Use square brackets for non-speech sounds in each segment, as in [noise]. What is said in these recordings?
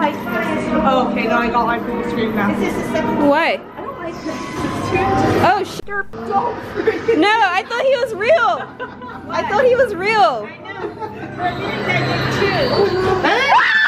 like Oh, okay, now I got my full screen now. Is this a second? Why? I don't like this. Oh, sh No, I thought he was real. [laughs] I thought he was real. So [laughs] [laughs]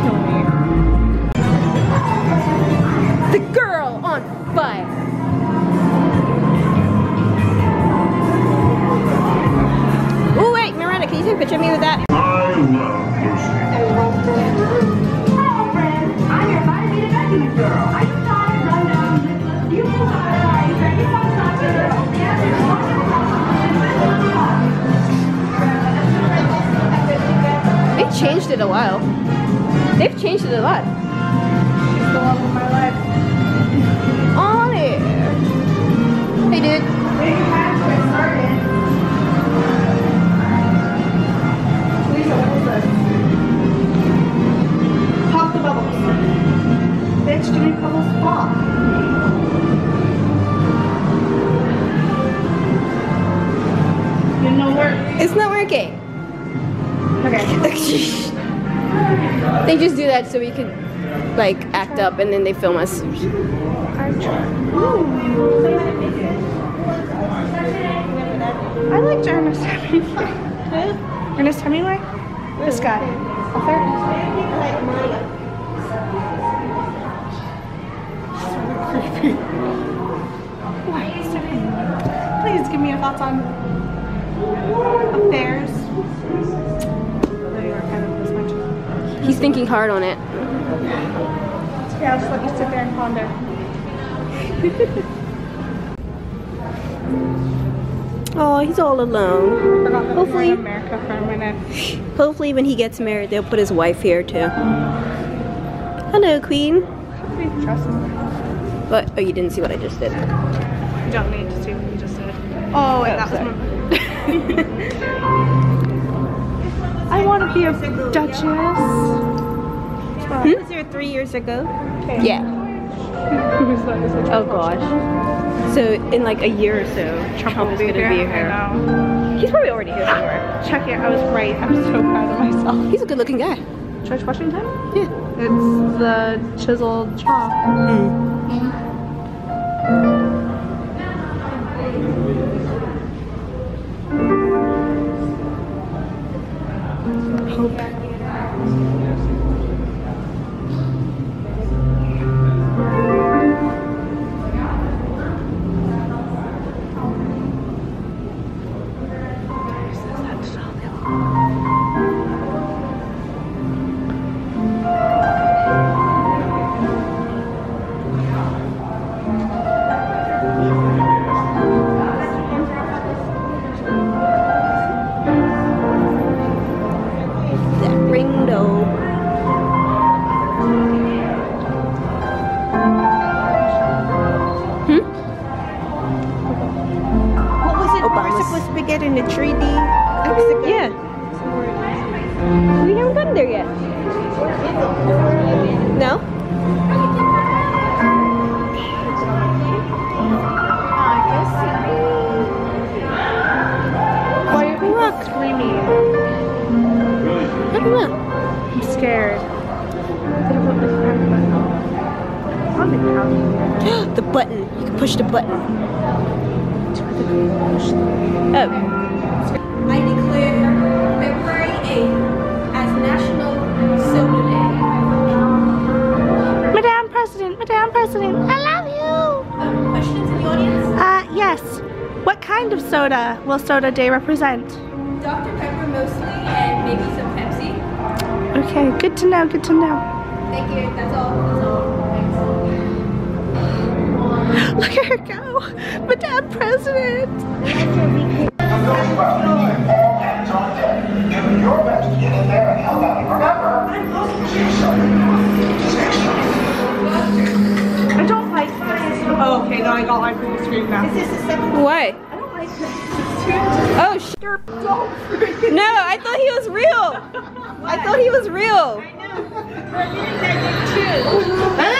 kill me. The girl on lot. So we can like act up and then they film us. I like Ernest Hemingway. Ernest Hemingway? This guy. Author? Creepy. Why? Please give me your thoughts on affairs. He's thinking hard on it. Yeah, I'll just let you sit there and ponder. [laughs] Oh, he's all alone. Hopefully- we were in America for a minute. [laughs] Hopefully when he gets married, they'll put his wife here too. Hello, queen. How do we trust him? What? Oh, you didn't see what I just did. You don't need to see what you just said. Oh, wait, Oh, that sorry. was my. [laughs] I want to be a duchess. Hmm? Was here three years ago? Yeah. Who's that? Is it Oh gosh. So in like a year or so, Trump, will is gonna be I here. He's probably already here somewhere. [laughs] Check it. I was right. I'm so proud of myself. He's a good-looking guy. George Washington? Yeah. It's the chiseled jaw. That button. You can push the button. Oh. I declare February 8th as National Soda Day. Madam President, Madam President, I love you. Um, questions in the audience? Uh, yes. What kind of soda will Soda Day represent? Dr. Pepper mostly, and maybe some Pepsi. Okay, good to know, good to know. Thank you. That's all. That's all. Thanks. Look at her go. Madame President. I don't like this. Oh, okay, now I got my green screen now. What? Oh, sh- No, I thought he was real. I thought he was real. I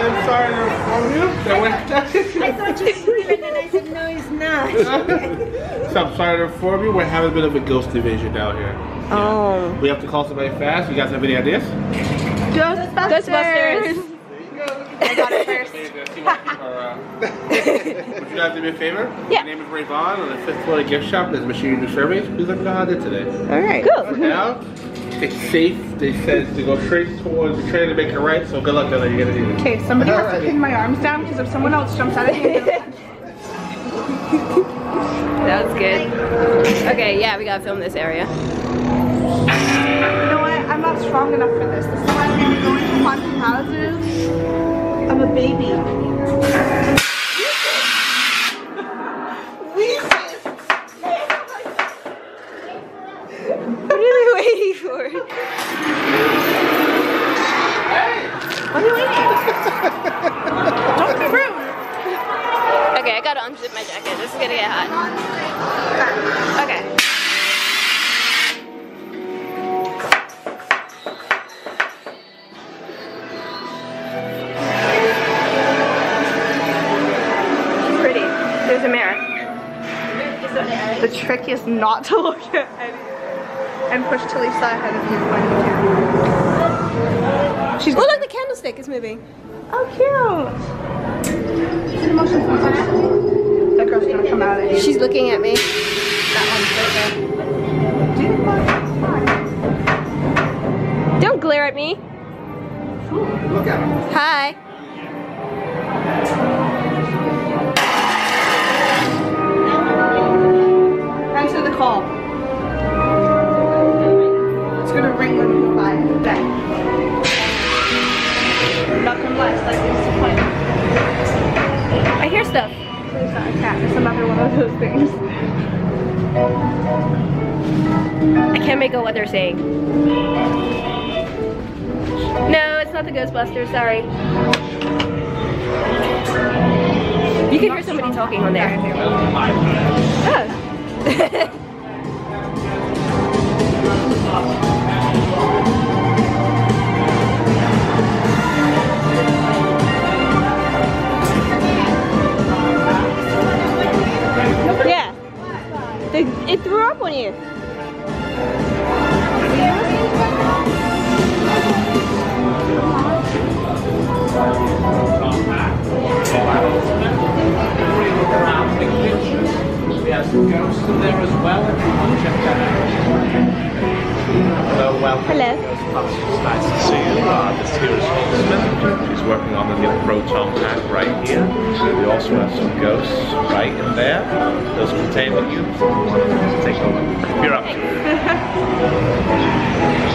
am sorry to inform you that we're I thought you were leaving, and I said, no, he's not. [laughs] so I'm sorry to inform you we're having a bit of a ghost division down here. Oh. We have to call somebody fast. You guys have any ideas? Ghostbusters. I got it first. Okay, let's see what people are, uh, Would you guys do me a favor? Yeah. My name is Ray Vaughn. On the fifth floor of the gift shop, there's a machine to do surveys. Please let me know how I did today. All right. Cool. Now, it's safe. They said to go straight towards the train to make it right. So good luck, Ella. You're gonna do it. Okay, somebody has to pin my arms down because if someone else jumps out of here, That was good. Okay, yeah, we gotta film this area. you know what? I'm not strong enough for this. This is why I'm gonna go into haunted houses. I'm a baby. あ! Not to [laughs] look at any and push Talisa ahead of you when. She's Oh, look, the candlestick is moving. Oh, cute. That girl's gonna come out at you. She's looking at me. Don't glare at me. Look at him. Hi. Answer the call. It's gonna ring when you buy it. I hear stuff. It's not a cat. It's another one of those things. I can't make out what they're saying. No, it's not the Ghostbusters, sorry. You can hear somebody talking on there. Oh. [laughs] yeah. It threw up on you. We have some there as well if you want to check that out. Hello, welcome. Hello. It's nice to see you. Uh, this here is Holtzmann. She's working on the new proton pack right here. We also have some ghosts right in there. Those units. If you take a look. You're up. [laughs]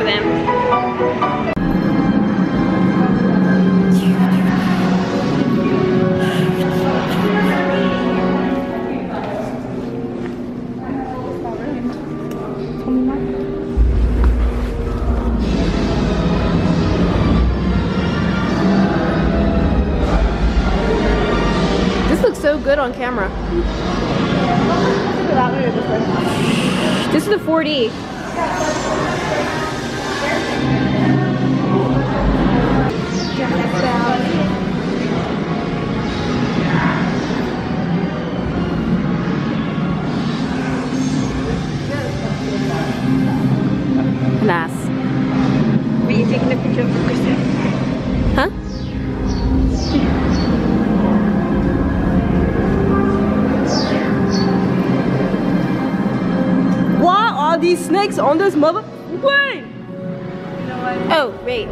for them. This mother? Wait! Oh, wait.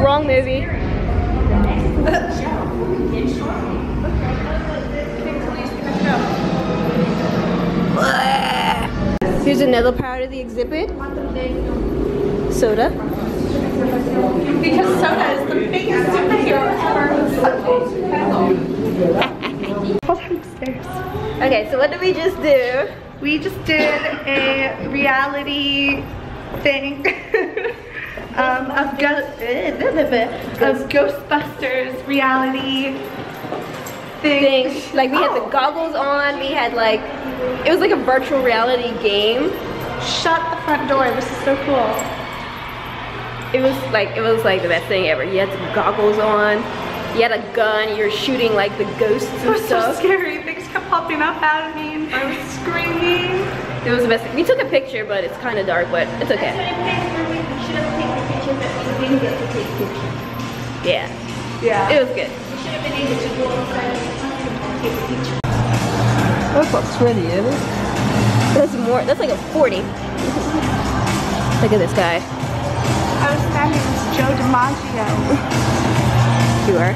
Wrong movie. [laughs] Here's another part of the exhibit. Soda. Because Soda is the biggest superhero ever. [laughs] Hold on upstairs. Okay, so what did we just do? We just did a reality thing [laughs] um, of, go- of Ghostbusters reality thing. Thing. Like we had the Oh. goggles on, we had like, it was like a virtual reality game. Shut the front door. This is so cool. It was like, it was like the best thing ever. You had the goggles on, you had a gun, you were shooting like the ghosts It and was so scary. Things kept popping up out of me I was screaming. It was the best. We took a picture, but it's kind of dark, but it's okay. Yeah, Yeah. it was good. We should have been able to go inside and take a picture. That's not 20, is it? That's more, that's like a 40. Look at this guy. I was standing with Joe DiMaggio. Are.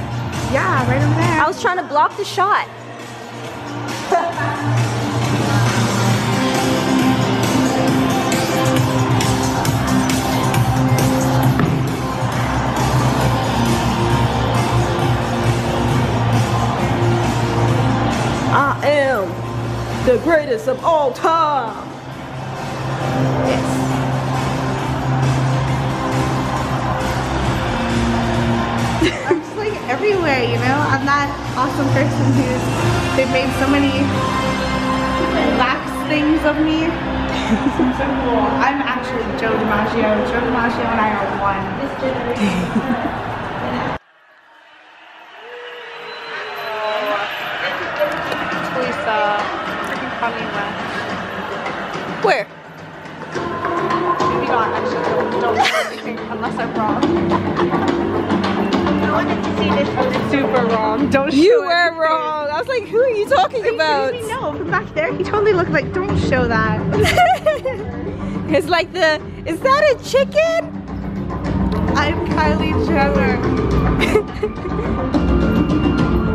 Yeah, right over there. I was trying to block the shot. [laughs] I am the greatest of all time. Yes. [laughs] I'm just like everywhere, you know? I'm that awesome person who's they've made so many lax things of me. So [laughs] cool. I'm actually Joe DiMaggio. Joe DiMaggio and I are one. [laughs] who are you talking about? No, from back there, he totally looked like, don't show that. [laughs] it's like the, is that a chicken? I'm Kylie Jenner. [laughs] you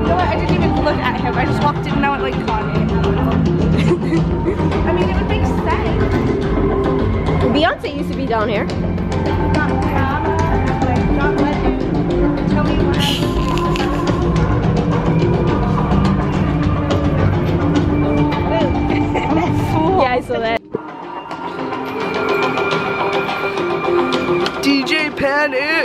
know what? I didn't even look at him. I just walked in and I went like Kanye. I mean, it would make sense. Beyonce used to be down here. Not like John Fool. Yeah, I saw that. DJ Panic. Wait,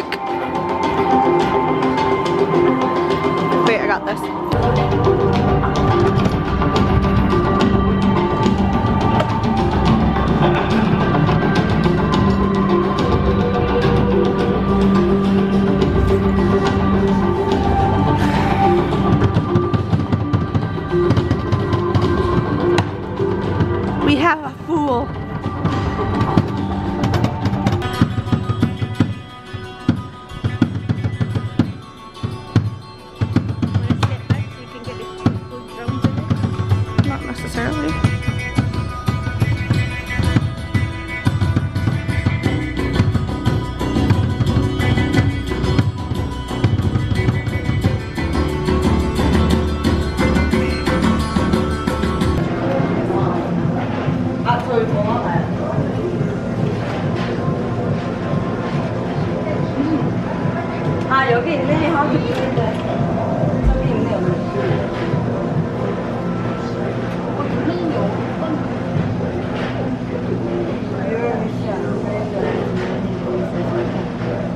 really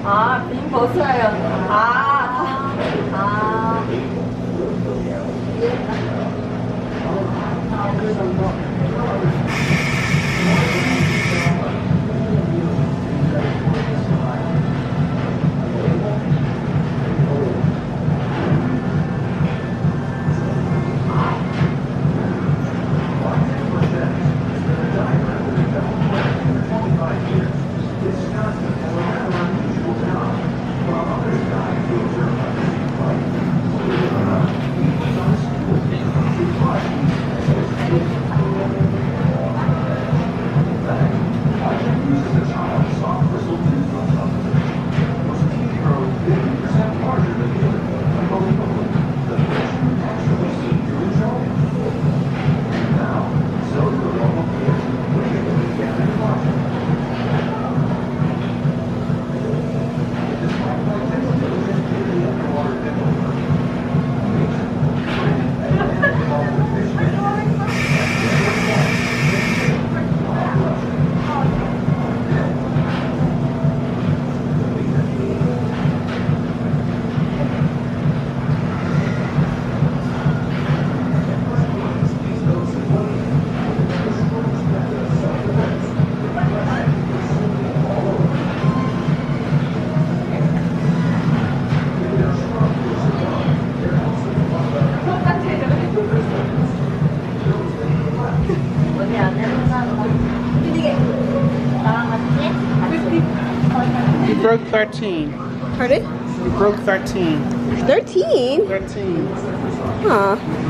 아, 빈 버스예요. You broke 13. Pardon? You broke 13. 13? 13. Huh.